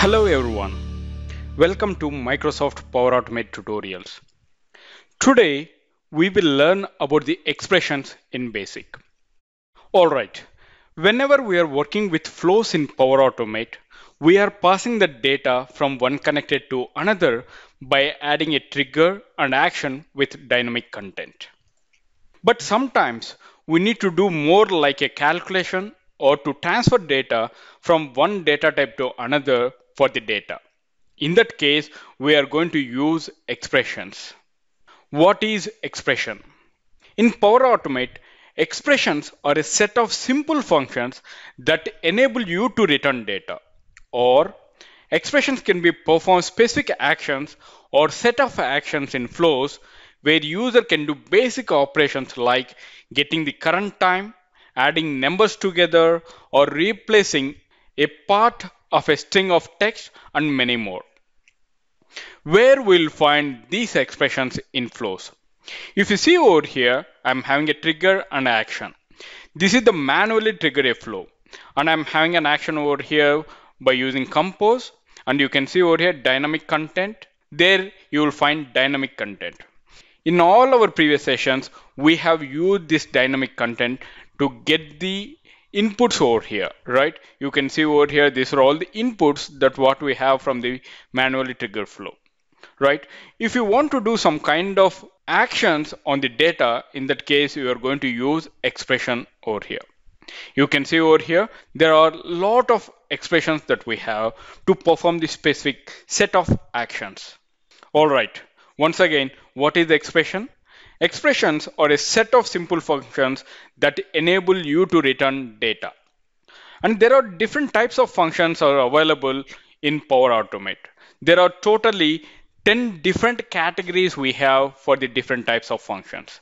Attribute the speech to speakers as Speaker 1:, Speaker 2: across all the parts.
Speaker 1: Hello everyone. Welcome to Microsoft Power Automate tutorials. Today we will learn about the expressions in BASIC. Alright, whenever we are working with flows in Power Automate, we are passing the data from one connected to another by adding a trigger and action with dynamic content. But sometimes we need to do more like a calculation or to transfer data from one data type to another for the data. In that case, we are going to use expressions. What is expression? In Power Automate, expressions are a set of simple functions that enable you to return data. Or expressions can be perform specific actions or set of actions in flows where user can do basic operations like getting the current time, adding numbers together, or replacing a part of a string of text and many more. Where we'll find these expressions in flows. If you see over here, I'm having a trigger and action. This is the manually trigger a flow. And I'm having an action over here by using compose. And you can see over here dynamic content. There you will find dynamic content. In all our previous sessions, we have used this dynamic content to get the inputs over here, right? You can see over here, these are all the inputs that what we have from the manually trigger flow, right? If you want to do some kind of actions on the data, in that case, you are going to use expression over here. You can see over here, there are a lot of expressions that we have to perform the specific set of actions. All right, once again, what is the expression? Expressions are a set of simple functions that enable you to return data. And there are different types of functions are available in Power Automate. There are totally 10 different categories we have for the different types of functions.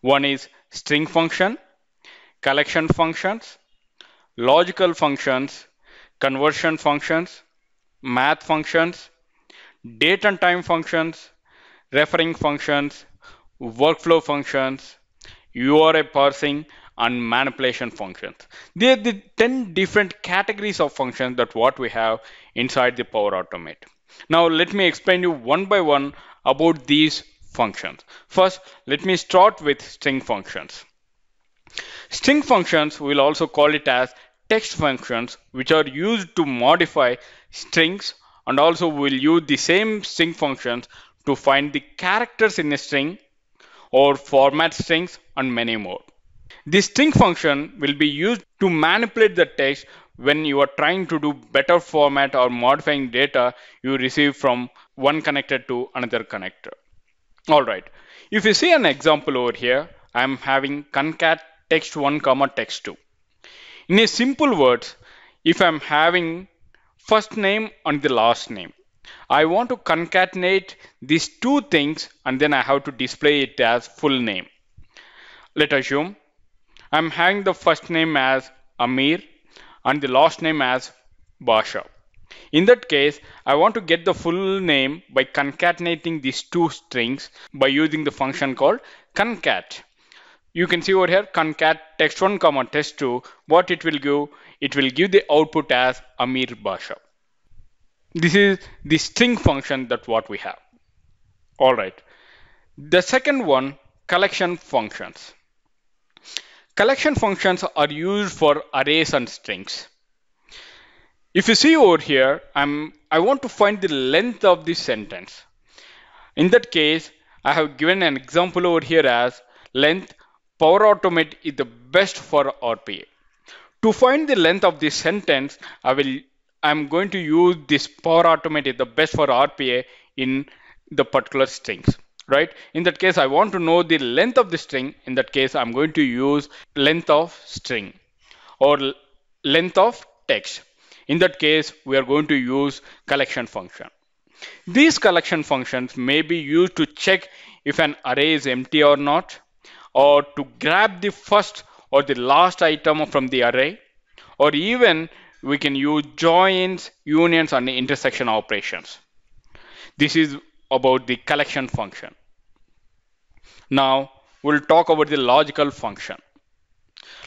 Speaker 1: One is string function, collection functions, logical functions, conversion functions, math functions, date and time functions, referring functions, workflow functions, URI parsing, and manipulation functions. They are the 10 different categories of functions that what we have inside the Power Automate. Now let me explain you one by one about these functions. First, let me start with string functions. String functions we'll also call it as text functions which are used to modify strings and also we will use the same string functions to find the characters in a string or format strings and many more. This string function will be used to manipulate the text when you are trying to do better format or modifying data you receive from one connector to another connector. All right. If you see an example over here, I'm having concat text1 comma text2. In a simple words, if I'm having first name and the last name, I want to concatenate these two things and then I have to display it as full name. Let us assume I'm having the first name as Amir and the last name as Basha. In that case, I want to get the full name by concatenating these two strings by using the function called concat. You can see over here concat text1 comma text2 what it will give it will give the output as Amir Basha. This is the string function that what we have. All right. The second one, collection functions. Collection functions are used for arrays and strings. If you see over here, I'm, I want to find the length of this sentence. In that case, I have given an example over here as length Power Automate is the best for RPA. To find the length of this sentence, I will I'm going to use this Power Automate the best for RPA in the particular strings, right? In that case, I want to know the length of the string. In that case, I'm going to use length of string or length of text. In that case, we are going to use collection function. These collection functions may be used to check if an array is empty or not, or to grab the first or the last item from the array, or even we can use joins, unions, and intersection operations. This is about the collection function. Now we'll talk about the logical function.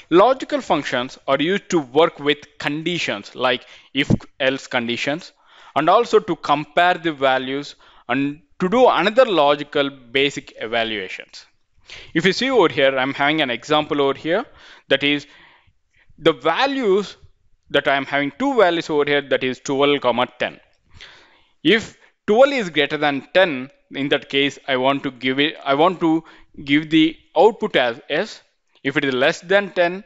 Speaker 1: Logical functions are used to work with conditions like if else conditions and also to compare the values and to do another logical basic evaluations. If you see over here, I'm having an example over here that is the values that I'm having two values over here that is 12 comma 10. If 12 is greater than 10 in that case I want to give it I want to give the output as S. If it is less than 10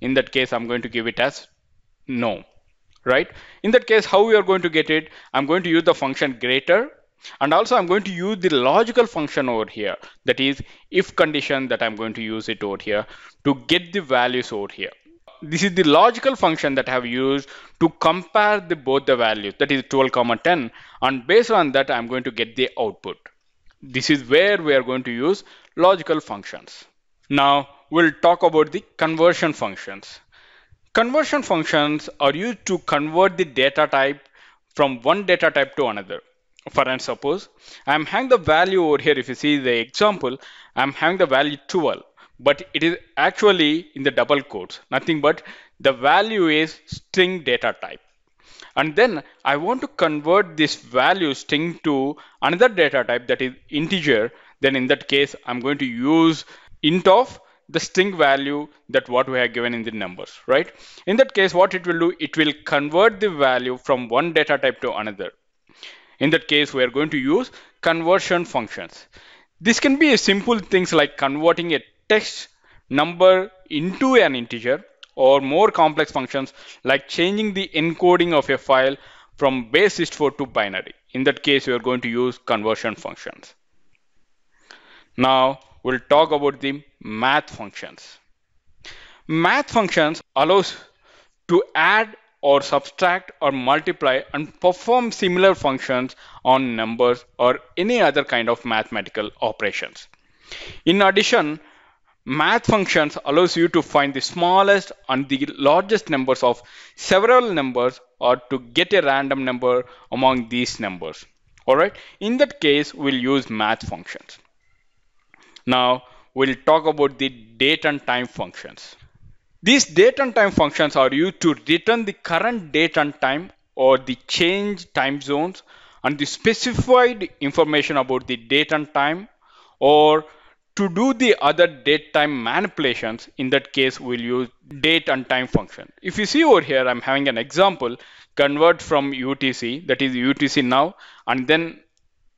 Speaker 1: in that case I'm going to give it as no right? In that case how we are going to get it? I'm going to use the function greater and also I'm going to use the logical function over here. That is if condition that I'm going to use it over here to get the values over here this is the logical function that I have used to compare the both the values that is 12 comma 10 and based on that I'm going to get the output. This is where we are going to use logical functions. Now we'll talk about the conversion functions. Conversion functions are used to convert the data type from one data type to another. For instance, suppose I'm having the value over here. If you see the example, I'm having the value 12 but it is actually in the double quotes nothing but the value is string data type. And then I want to convert this value string to another data type that is integer. Then in that case I'm going to use int of the string value that what we have given in the numbers right? In that case what it will do it will convert the value from one data type to another. In that case we are going to use conversion functions. This can be a simple things like converting a text number into an integer or more complex functions like changing the encoding of a file from base 64 to binary. In that case, we are going to use conversion functions. Now, we'll talk about the math functions. Math functions allows to add or subtract or multiply and perform similar functions on numbers or any other kind of mathematical operations. In addition, Math functions allows you to find the smallest and the largest numbers of several numbers or to get a random number among these numbers. Alright, in that case, we'll use math functions. Now, we'll talk about the date and time functions. These date and time functions are used to return the current date and time or the change time zones and the specified information about the date and time or to do the other date time manipulations, in that case, we'll use date and time function. If you see over here, I'm having an example, convert from UTC, that is UTC now, and then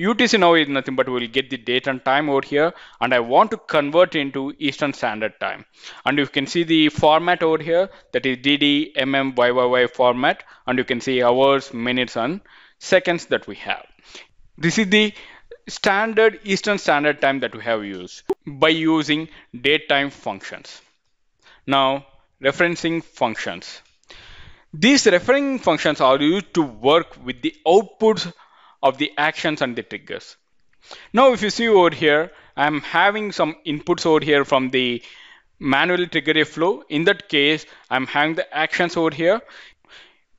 Speaker 1: UTC now is nothing but we'll get the date and time over here and I want to convert into Eastern Standard Time and you can see the format over here that is DD, MM, YYY format and you can see hours, minutes and seconds that we have. This is the standard Eastern Standard Time that we have used by using date time functions. Now, referencing functions. These referencing functions are used to work with the outputs of the actions and the triggers. Now, if you see over here, I'm having some inputs over here from the manually trigger a flow. In that case, I'm having the actions over here.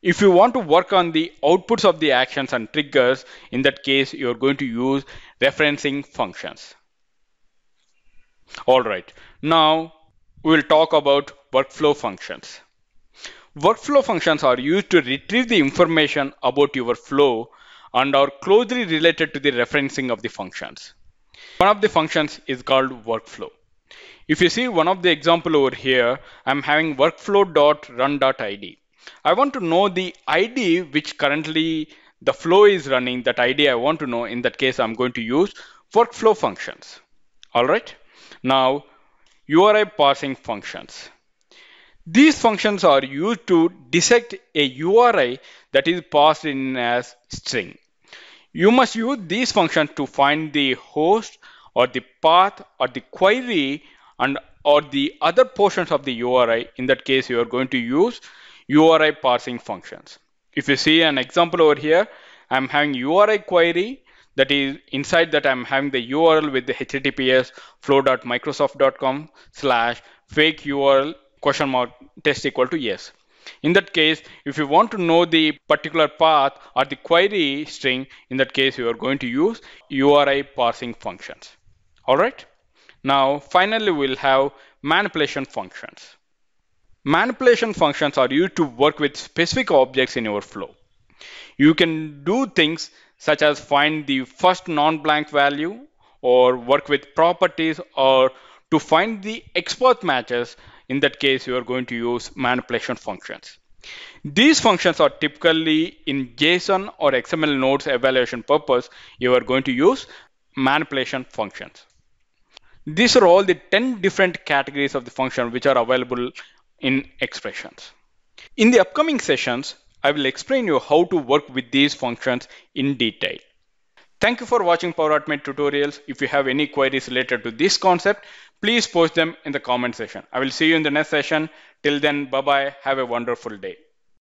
Speaker 1: If you want to work on the outputs of the actions and triggers, in that case, you're going to use referencing functions. All right, now we'll talk about workflow functions. Workflow functions are used to retrieve the information about your flow and are closely related to the referencing of the functions. One of the functions is called workflow. If you see one of the example over here, I'm having workflow.run.id. I want to know the ID which currently the flow is running, that ID I want to know. In that case, I'm going to use workflow functions. All right. Now, URI parsing functions. These functions are used to dissect a URI that is passed in as string. You must use these functions to find the host or the path or the query and or the other portions of the URI. In that case, you are going to use URI parsing functions. If you see an example over here, I'm having URI query that is inside that I'm having the URL with the https flow.microsoft.com slash fake URL question mark test equal to yes. In that case, if you want to know the particular path or the query string, in that case, you are going to use URI parsing functions. All right. Now, finally, we'll have manipulation functions. Manipulation functions are used to work with specific objects in your flow. You can do things such as find the first non-blank value or work with properties or to find the XPath matches. In that case, you are going to use manipulation functions. These functions are typically in JSON or XML nodes evaluation purpose. You are going to use manipulation functions. These are all the 10 different categories of the function which are available in expressions. In the upcoming sessions, I will explain you how to work with these functions in detail. Thank you for watching Power Automate tutorials. If you have any queries related to this concept, please post them in the comment section. I will see you in the next session. Till then, bye-bye. Have a wonderful day.